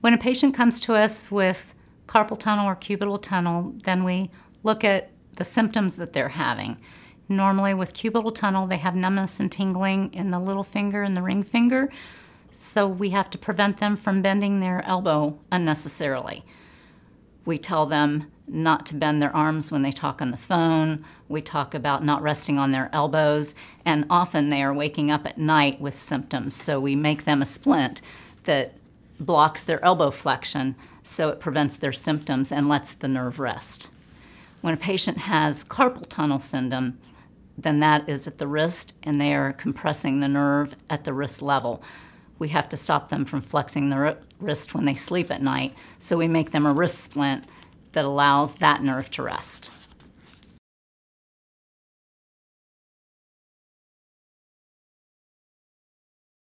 When a patient comes to us with carpal tunnel or cubital tunnel, then we look at the symptoms that they're having. Normally, with cubital tunnel, they have numbness and tingling in the little finger and the ring finger, so we have to prevent them from bending their elbow unnecessarily. We tell them not to bend their arms when they talk on the phone. We talk about not resting on their elbows, and often they are waking up at night with symptoms. So we make them a splint that blocks their elbow flexion so it prevents their symptoms and lets the nerve rest. When a patient has carpal tunnel syndrome, then that is at the wrist and they are compressing the nerve at the wrist level. We have to stop them from flexing the wrist when they sleep at night, so we make them a wrist splint that allows that nerve to rest.